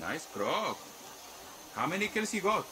Nice croc. How many kills you got?